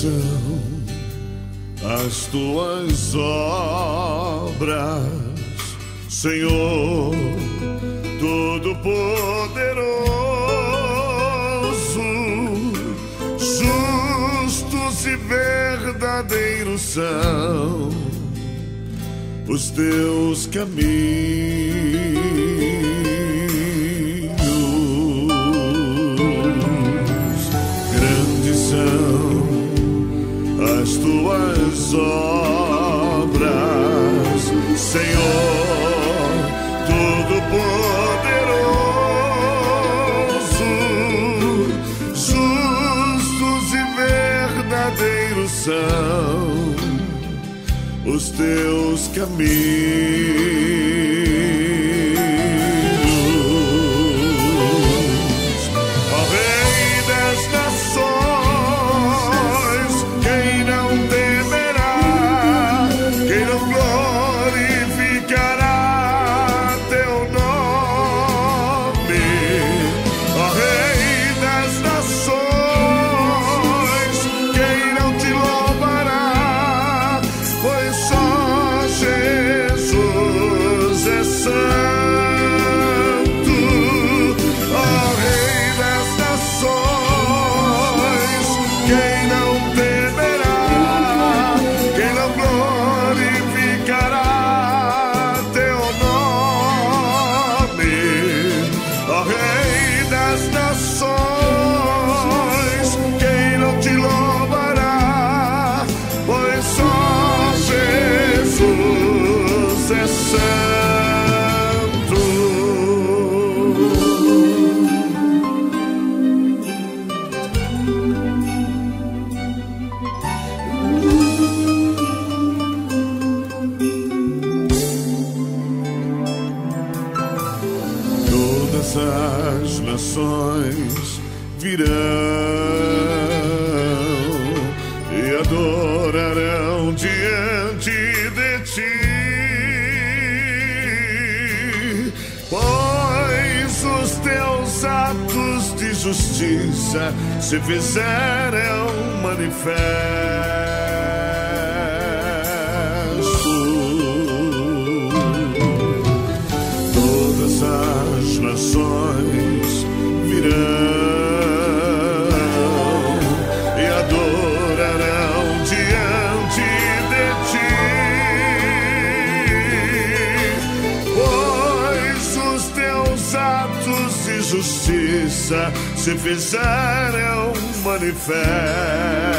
são as tuas obras, Senhor Todo-Poderoso, justos e verdadeiros são os teus caminhos. são os teus caminhos. sun. as nações virão e adorarão diante de ti, pois os teus atos de justiça se fizeram manifestos. justiça se fizeram manifesto.